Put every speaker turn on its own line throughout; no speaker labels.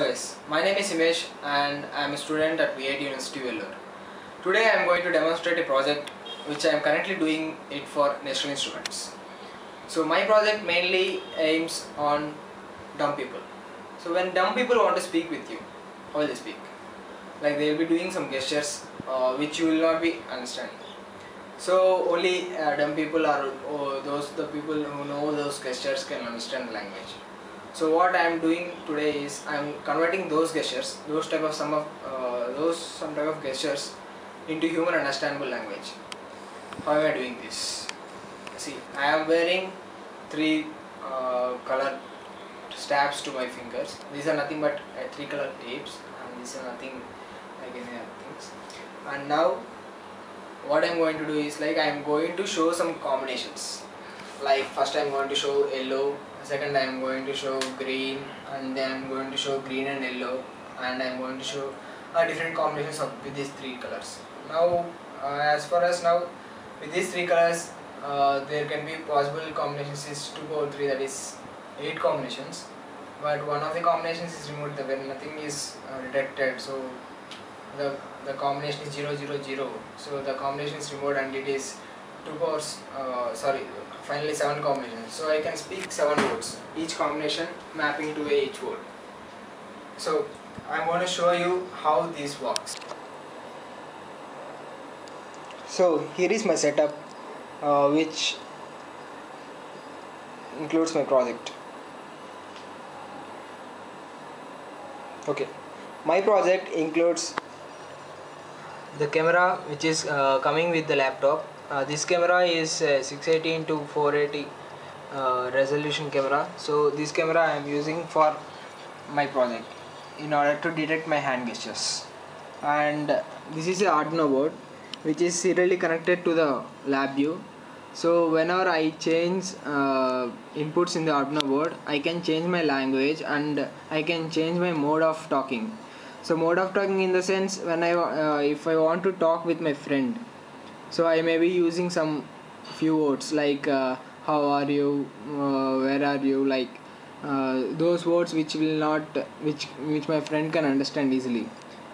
Guys, my name is Himesh and I am a student at VIT University Vellore. Today I am going to demonstrate a project which I am currently doing it for National Instruments. So my project mainly aims on dumb people. So when dumb people want to speak with you, how will they speak? Like they will be doing some gestures uh, which you will not be understanding. So only uh, dumb people are or those the people who know those gestures can understand the language. So what I am doing today is I am converting those gestures, those type of some of uh, those some type of gestures into human understandable language. How am I doing this? See, I am wearing three uh, color stabs to my fingers. These are nothing but uh, three color tapes, and these are nothing like any other things. And now, what I am going to do is like I am going to show some combinations. Like first I am going to show yellow, second I am going to show green, and then I am going to show green and yellow, and I am going to show uh, different combinations of with these three colors. Now, uh, as far as now, with these three colors, uh, there can be possible combinations is 2 power 3 that is 8 combinations. But one of the combinations is removed when nothing is uh, detected. So the the combination is 0 0 0 so the combination is removed and it is 2 powers uh, sorry finally 7 combinations. So I can speak 7 words. Each combination mapping to each word. So I'm going to show you how this works. So here is my setup uh, which includes my project. Okay. My project includes the camera which is uh, coming with the laptop uh, this camera is uh, 680 into 480 uh, resolution camera. So this camera I am using for my project in order to detect my hand gestures. And this is a Arduino board which is serially connected to the LabVIEW so whenever I change uh, inputs in the Arduino board I can change my language and I can change my mode of talking. So mode of talking in the sense when I uh, if I want to talk with my friend so I may be using some few words like uh, how are you uh, where are you like uh, those words which will not which which my friend can understand easily.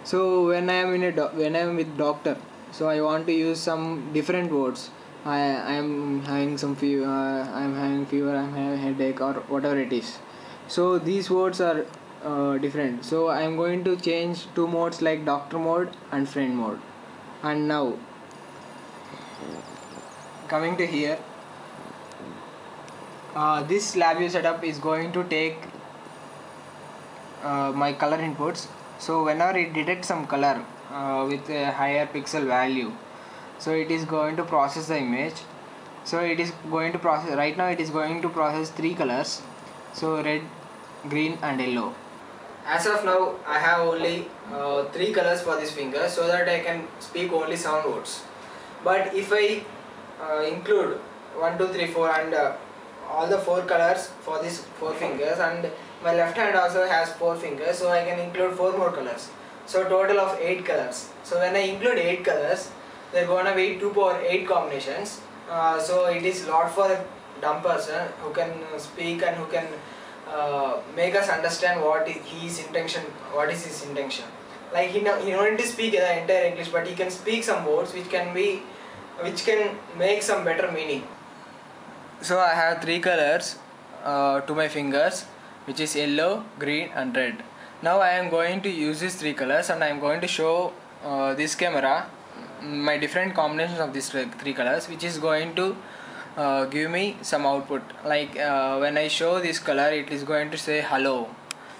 So when I am in a do- when I am with doctor so I want to use some different words. I I am having some fever uh, I am having fever I am having headache or whatever it is. So these words are uh, different. So I am going to change two modes like doctor mode and friend mode. And now coming to here uh, this LabVIEW setup is going to take uh, my color inputs. So whenever it detects some color uh, with a higher pixel value so it is going to process the image. So it is going to process right now it is going to process three colors. So red green and yellow. As of now i have only uh, three colors for this finger so that i can speak only sound words but if i uh, include 1 2 3 4 and uh, all the four colors for these four fingers and my left hand also has four fingers so i can include four more colors. So total of eight colors. So when i include eight colors they're gonna be 2 power 8 combinations. Uh, so it is lot for a dumb person who can uh, speak and who can uh, make us understand what is his intention what is his intention like he, no, he don't need to speak the entire english but he can speak some words which can be which can make some better meaning. So i have three colors uh, to my fingers which is yellow green and red. Now i am going to use these three colors and i am going to show uh, this camera my different combinations of these three colors which is going to uh, give me some output. Like uh, when I show this color it is going to say hello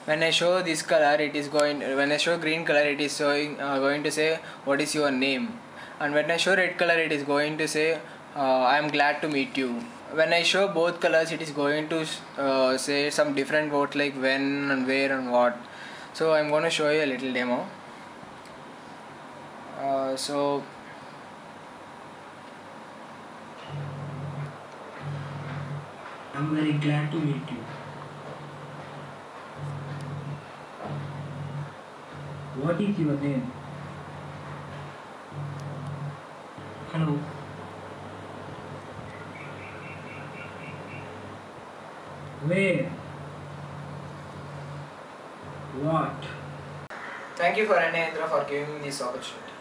when I show this color it is going when I show green color it is showing uh, going to say what is your name? And when I show red color it is going to say I am glad to meet you. When I show both colors it is going to uh, say some different words like when and where and what. So I'm going to show you a little demo. Uh, so
I'm very glad to meet you. What is your name? Hello. Where? What?
Thank you for Niyantra for giving me this opportunity.